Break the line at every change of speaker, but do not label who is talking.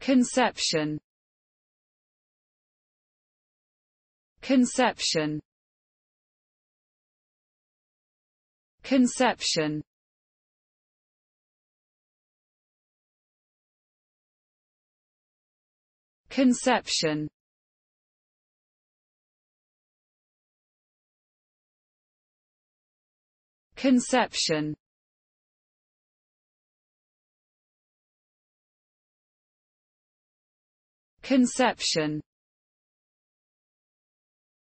conception. Conception. Conception. Conception. Conception conception